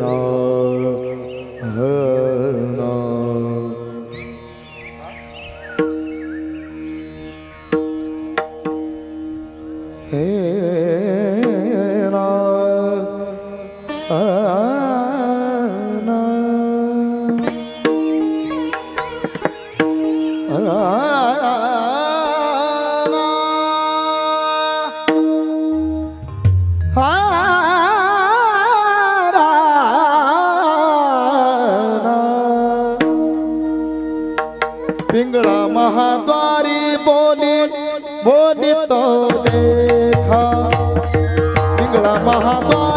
no રીંગણા મહાદ્વારી બોલી બોલી તો દેખા. રીંગણા મહાદ્વાર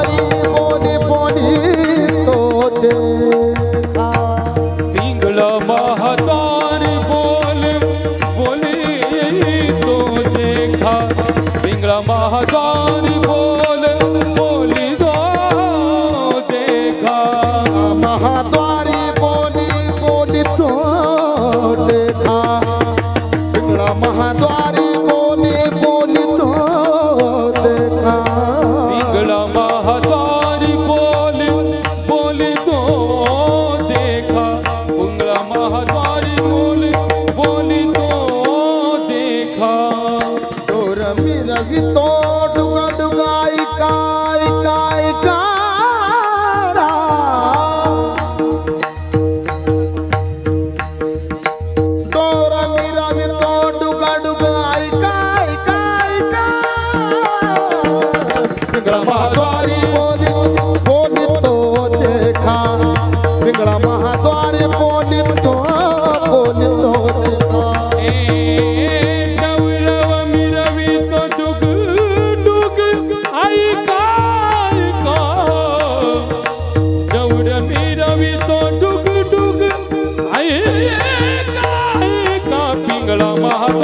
होते था।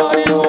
버리고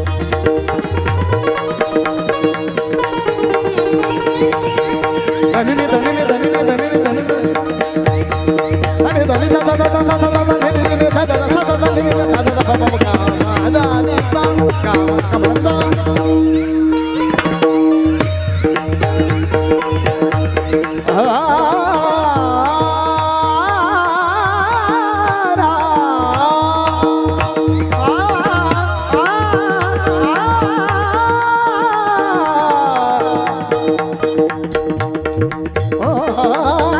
oh,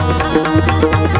Música